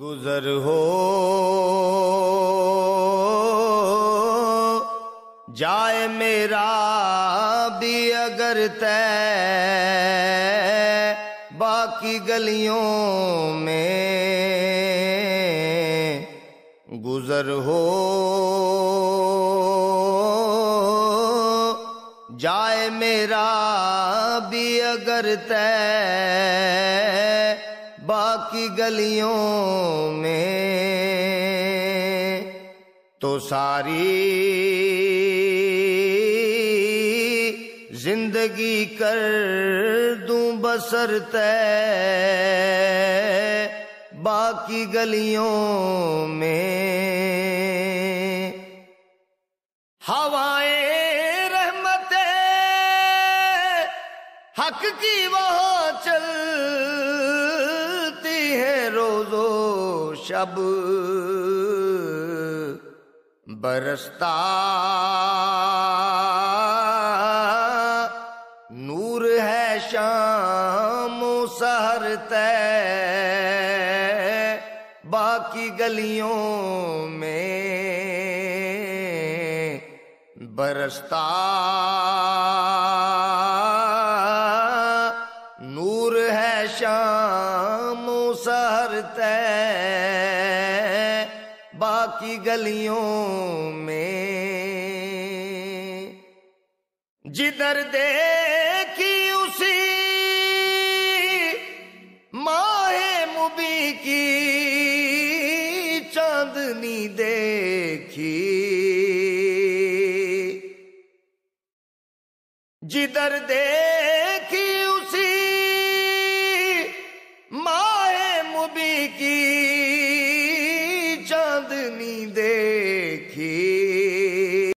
गुजर हो। जाए मेरा भी अगर तय बाकी गलियों में गुजर हो। जाए मेरा भी अगर तय बाकी गलियों में तो सारी ज़िंदगी कर दूँ बसर तय बाकी गलियों में। हवाएँ रहमते हक की वहाँ रोजो शब बरसता। नूर है शाम सहर तय। बाकी गलियों में बरसता। नूर है शाम तय बाकी गलियों में। जिधर देखी उसी माहे मुबी की चांदनी देखी। जिधर देखी खूबी की चांदनी देखी।